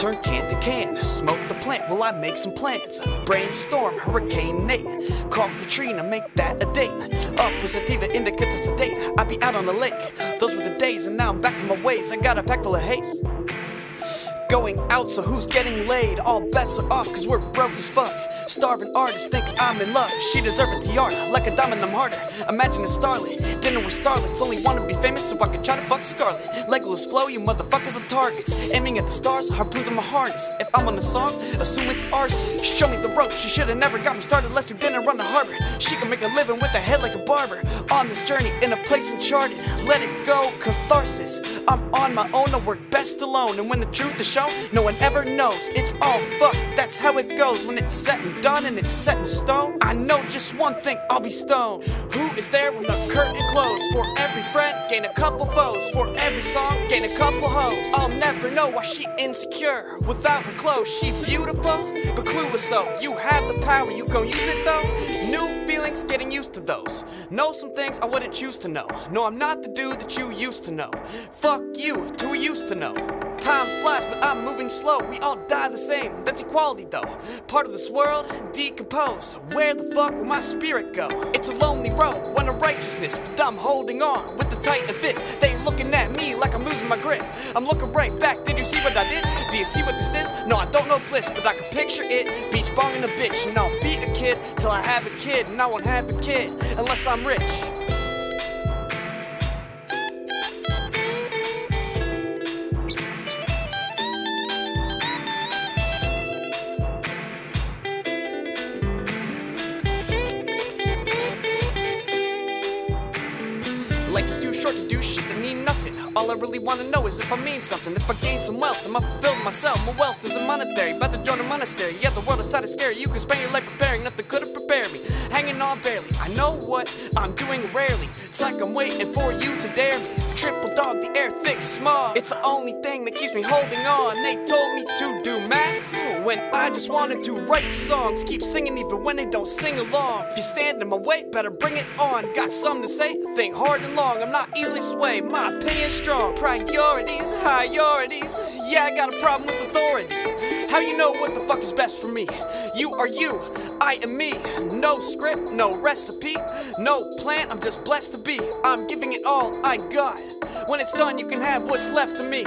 turn can to can. Smoke the plant while I make some plans. Brainstorm Hurricane Nate. Call Katrina, make that a date. Up with sativa, indica to sedate. I be out on the lake. Those were the days, and now I'm back to my ways. I got a pack full of haze. Going out, so who's getting laid? All bets are off, cause we're broke as fuck. Starving artists think I'm in love. She deserve a tiara, like a diamond, I'm harder. Imagine a starlet, dinner with starlets. Only wanna be famous so I can try to fuck Scarlet. Legolas flow, you motherfuckers are targets. Aiming at the stars, harpoons on my harness. If I'm on the song, assume it's arson. Show me the ropes, she should've never got me started. Lester didn't run the harbor. She can make a living with a head like a barber. On this journey, in a place uncharted. Let it go, catharsis. I'm on my own, I work best alone. And when the truth is shown, no one ever knows. It's all fuck, that's how it goes. When it's set and done and it's set in stone. I know just one thing, I'll be stoned. Who is there when the curtain closed? For every friend, gain a couple foes. For every song, gain a couple hoes. I'll never know why she insecure. Without her clothes, she beautiful, but clueless though. You have the power, you gon' use it though. New feelings, getting used to those. Know some things I wouldn't choose to know. No, I'm not the dude that you used to know. Fuck you, to who used to know. Time flies, but I'm moving slow. We all die the same. That's equality, though. Part of this world, decomposed. Where the fuck will my spirit go? It's a lonely road, one of righteousness, but I'm holding on with the tightened fist. They looking at me like I'm losing my grip. I'm looking right back. Did you see what I did? Do you see what this is? No, I don't know bliss, but I can picture it. Beach bonging a bitch, and I'll be a kid till I have a kid, and I won't have a kid unless I'm rich. Life is too short to do shit that mean nothing. All I really wanna know is if I mean something. If I gain some wealth, am I fulfilled myself? My wealth isn't monetary, about to join a monastery. Yeah, the world is side of scary. You can spend your life preparing, nothing could have prepared me. Hanging on barely. I know what I'm doing rarely. It's like I'm waiting for you to dare me. Triple dog, the air thick smog. It's the only thing that keeps me holding on. They told me to do when I just wanted to write songs. Keep singing even when they don't sing along. If you stand in my way, better bring it on. Got something to say? Think hard and long. I'm not easily swayed. My opinion's strong. Priorities, priorities. Yeah, I got a problem with authority. How you know what the fuck is best for me? You are you, I am me. No script, no recipe, no plan. I'm just blessed to be. I'm giving it all I got. When it's done, you can have what's left of me.